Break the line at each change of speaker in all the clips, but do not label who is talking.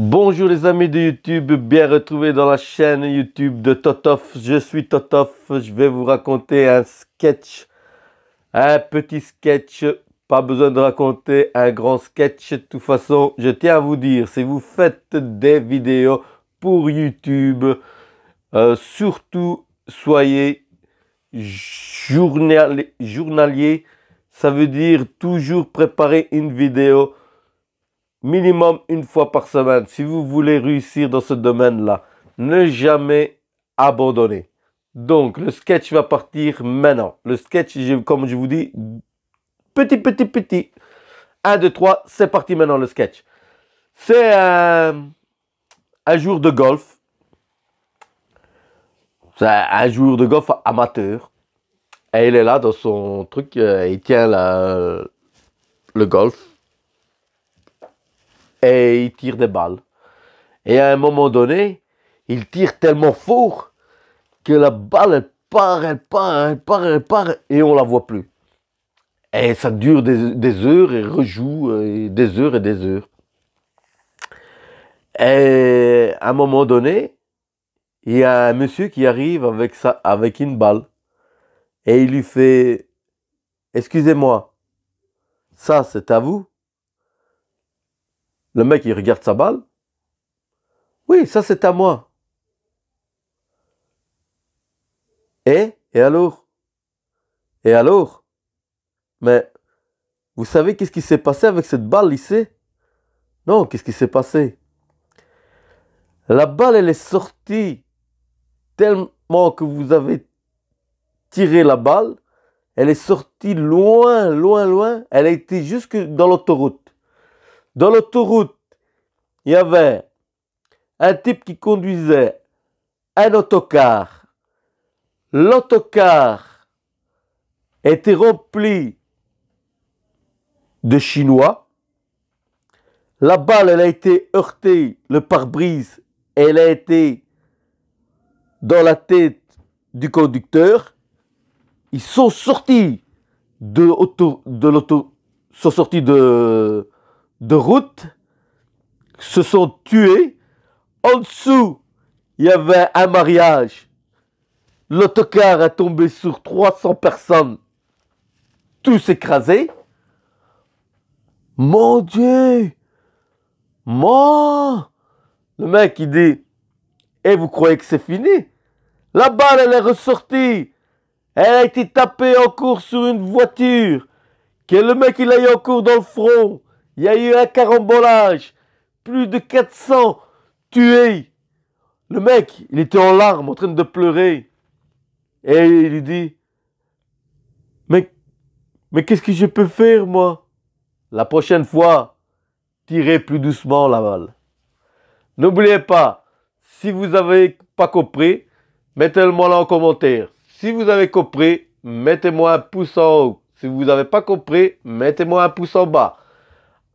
Bonjour les amis de YouTube, bien retrouvés dans la chaîne YouTube de Totof. Je suis Totof, je vais vous raconter un sketch, un petit sketch, pas besoin de raconter un grand sketch. De toute façon, je tiens à vous dire, si vous faites des vidéos pour YouTube, euh, surtout soyez journalier, ça veut dire toujours préparer une vidéo minimum une fois par semaine. Si vous voulez réussir dans ce domaine-là, ne jamais abandonner. Donc, le sketch va partir maintenant. Le sketch, comme je vous dis, petit, petit, petit. 1, 2, 3, c'est parti maintenant le sketch. C'est un, jour de golf. C'est un jour de golf amateur. Et il est là dans son truc, euh, il tient la, le golf et il tire des balles. Et à un moment donné, il tire tellement fort que la balle, elle part, elle part, elle part, elle part, et on la voit plus. Et ça dure des, heures et rejoue et des heures et des heures. Et à un moment donné, il y a un monsieur qui arrive avec, ça, avec une balle. Et il lui fait, excusez-moi, ça c'est à vous? Le mec, il regarde sa balle. Oui, ça c'est à moi. Et Et alors? Et alors? Mais vous savez qu'est-ce qui s'est passé avec cette balle ici Non, qu'est-ce qui s'est passé? La balle, elle est sortie tellement que vous avez tiré la balle. Elle est sortie loin, loin, loin. Elle a été jusque dans l'autoroute. Dans l'autoroute, il y avait un type qui conduisait un autocar. L'autocar était rempli de Chinois. La balle, a été heurtée, le pare-brise, elle a été dans la tête du conducteur. Ils sont sortis de, de l'auto, sont sortis de, de route se sont tués. En dessous, il y avait un mariage. L'autocar a tombé sur 300 personnes, tous écrasés. Mon Dieu! Moi! Le mec, il dit, et eh, vous croyez que c'est fini? La balle, elle est ressortie. Elle a été tapée en cours sur une voiture. Que le mec, il a eu en cours dans le front? Il y a eu un carambolage. Plus de 400 tués. Le mec, il était en larmes, en train de pleurer. Et il lui dit, mais, mais qu'est-ce que je peux faire, moi? La prochaine fois, tirez plus doucement la balle. N'oubliez pas, si vous n'avez pas compris, mettez-le-moi là en commentaire. Si vous avez compris, mettez-moi un pouce en haut. Si vous n'avez pas compris, mettez-moi un pouce en bas.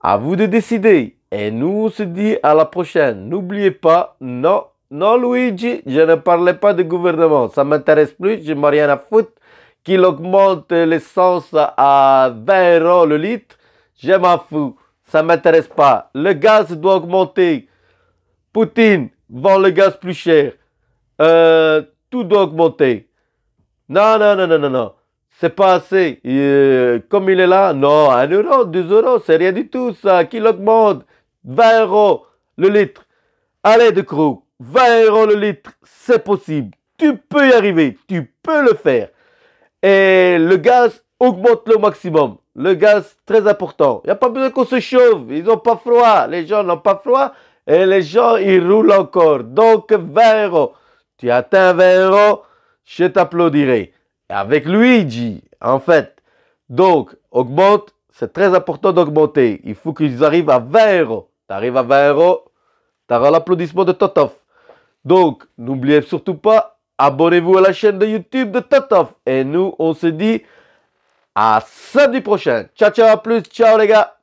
À vous de décider. Et nous, on se dit à la prochaine. N'oubliez pas, non, non Luigi, je ne parlais pas de gouvernement. Ça m'intéresse plus, je n'ai rien à foutre. Qu'il augmente l'essence à 20 euros le litre, je m'en fous. Ça m'intéresse pas. Le gaz doit augmenter. Poutine vend le gaz plus cher. Euh, tout doit augmenter. Non, non, non, non, non, non c'est pas assez. Comme il est là, non, 1 euro, 2 euros, c'est rien du tout ça. Qui l'augmente 20 euros le litre. Allez, de Croc, 20 euros le litre, c'est possible. Tu peux y arriver, tu peux le faire. Et le gaz, augmente le maximum. Le gaz, très important. Il n'y a pas besoin qu'on se chauffe. Ils n'ont pas froid. Les gens n'ont pas froid. Et les gens, ils roulent encore. Donc, 20 euros. Tu atteins 20 euros, je t'applaudirai avec Luigi, en fait. Donc, augmente, c'est très important d'augmenter. Il faut qu'ils arrivent à 20 euros. Tu arrives à 20 euros, tu auras l'applaudissement de Totof. Donc, n'oubliez surtout pas, abonnez-vous à la chaîne de YouTube de Totof. Et nous, on se dit à samedi prochain. Ciao, ciao, à plus. Ciao, les gars.